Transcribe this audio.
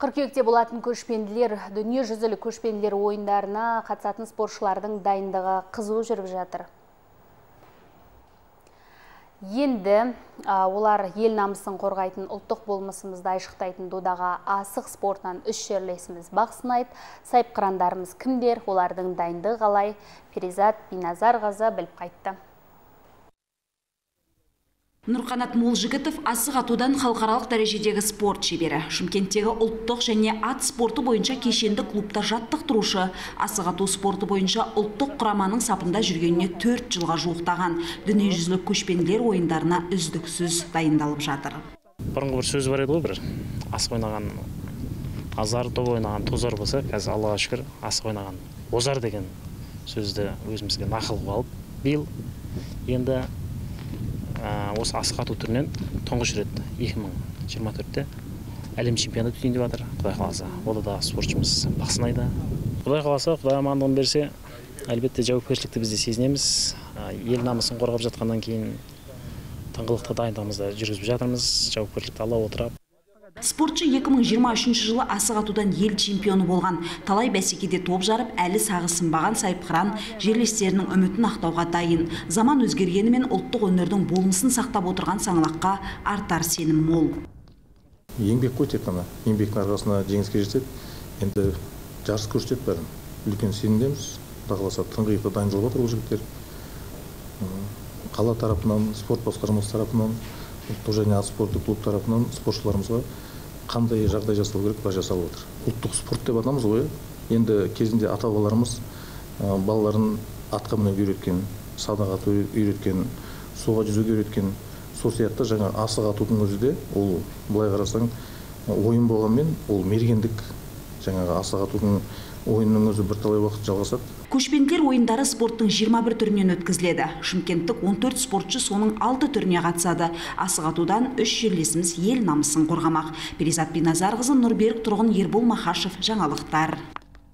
Қыркүйекте болатын көшпенділер, дүниежүзілік көшпенділер ойындарына қатысатын спортшылардың дайындығы қызу жүріп жатыр. Енді олар ел намысын қорғайтын ұлттық болмысымызды айшықтайтын додаға асық спортынан үш жерлесіміз бақ сынайды. Сайып қырандарымыз кімдер, олардың дайындығы қалай, Перизат Биназарғазы біліп қайтты. Нұрқанат Молжігітов асық атудан халықаралық дәрежедегі спорт шебері. Шымкенттегі ұлттық және ат спорты бойынша кешенді клубта жаттықтырушы. Асық ату спорты бойынша ұлттық құраманың сапында жүргеніне төрт жылға жуықтаған. Дүниежүзілік көшпенділер ойындарына үздіксіз дайындалып жатыр. Бұрынғы бір сөз бар еді ғой бір асық ойнаған азар ойнаған тозар болса қазір аллаға шүкір асық ойнаған озар деген сөзді өзімізге нақыл қылып алып енді осы асық ату түрінен тұңғыш рет 2024-те әлем чемпионаты өтейін деп жатыр құдай қаласа. Ода да спортшымыз бақ сынайды құдай қаласа құдай амандығын берсе әлбетте жауапкершілікті біз де сезінеміз. Ел намысын қорғап жатқаннан кейін тыңғылықты дайындығымызды жүргізіп жатырмыз. Жауапкершілікті ала отырып Спортшы 2023 жылы асық атудан ел чемпионы болған. Талай бәсекеде топ жарып, әлі сағы сынбаған сайыпқыран жерлестерінің үмітін ақтауға дайын. Заман өзгергенімен ұлттық өнердің болмысын сақтап отырған саңлаққа артар сенім мол. Еңбек қой тек қана. Еңбектің арқасында жеңіске жетеді. Енді жарыс көрсетеді бәрін. Үлкен сенімдеміз. Құдай қаласа дайындалып. Қала тарапынан, спорт басқармасы тарапынан ұлттық және ат спорты клуб тарапынан спортшыларымызға қандай жағдай жасалу керек бәрі жасалып отыр. Ұлттық спорт деп атамыз ғой. Енді кезінде ата бабаларымыз балаларын атқа мінуге үйреткен садақ ату үйреткен суға жүзуге үйреткен сол сияқты жаңа асық атудың өзі де ол былай қарасаң ойын болғанмен ол мергендік жаңағы асық атудың ойынның өзі бірталай уақыт жалғасады. Көшпенділер ойындары спорттың 21 түрінен өткізіледі. Шымкенттік 14 спортшы соның 6 түріне қатысады. Асық атудан үш жерлесіміз ел намысын қорғамақ. Перизат биназарқызы нұрберік тұрғын ербол махашев жаңалықтар.